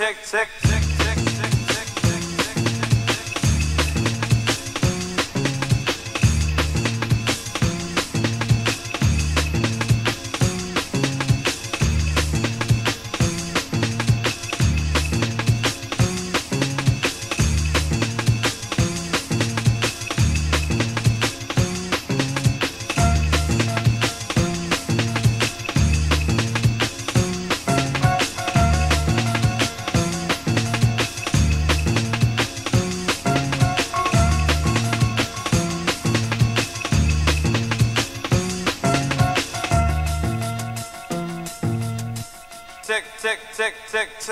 check, check,